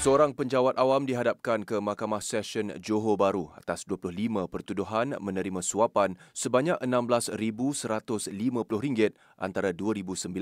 Seorang penjawat awam dihadapkan ke Mahkamah Session Johor Bahru atas 25 pertuduhan menerima suapan sebanyak RM16,150 antara 2019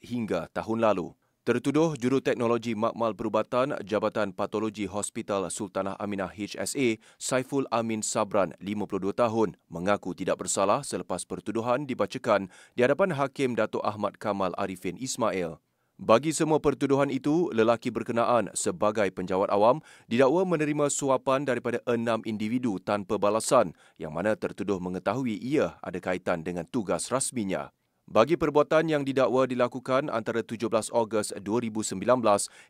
hingga tahun lalu. Tertuduh juruteknologi makmal perubatan Jabatan Patologi Hospital Sultanah Aminah HSA, Saiful Amin Sabran, 52 tahun, mengaku tidak bersalah selepas pertuduhan dibacakan di hadapan Hakim Datuk Ahmad Kamal Arifin Ismail. Bagi semua pertuduhan itu, lelaki berkenaan sebagai penjawat awam didakwa menerima suapan daripada enam individu tanpa balasan yang mana tertuduh mengetahui ia ada kaitan dengan tugas rasminya. Bagi perbuatan yang didakwa dilakukan antara 17 Ogos 2019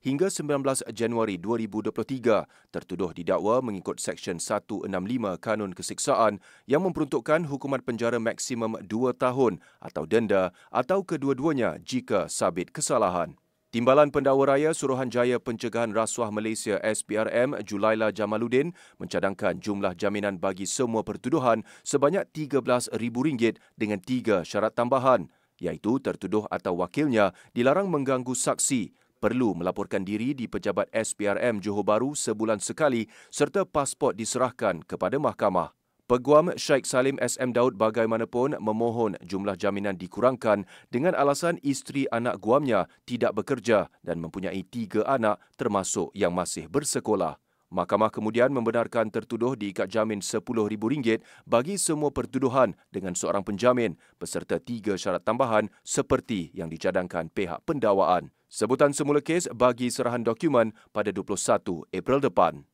hingga 19 Januari 2023, tertuduh didakwa mengikut Seksyen 165 Kanun Kesiksaan yang memperuntukkan hukuman penjara maksimum 2 tahun atau denda atau kedua-duanya jika sabit kesalahan. Timbalan Pendakwa Raya Suruhanjaya Pencegahan Rasuah Malaysia SPRM Julaila Jamaluddin mencadangkan jumlah jaminan bagi semua pertuduhan sebanyak RM13,000 dengan tiga syarat tambahan iaitu tertuduh atau wakilnya dilarang mengganggu saksi, perlu melaporkan diri di pejabat SPRM Johor Bahru sebulan sekali serta pasport diserahkan kepada mahkamah. Peguam Sheikh Salim SM Daud bagaimanapun memohon jumlah jaminan dikurangkan dengan alasan isteri anak guamnya tidak bekerja dan mempunyai tiga anak termasuk yang masih bersekolah. Mahkamah kemudian membenarkan tertuduh diikat jamin RM10,000 bagi semua pertuduhan dengan seorang penjamin beserta tiga syarat tambahan seperti yang dicadangkan pihak pendakwaan. Sebutan semula kes bagi serahan dokumen pada 21 April depan.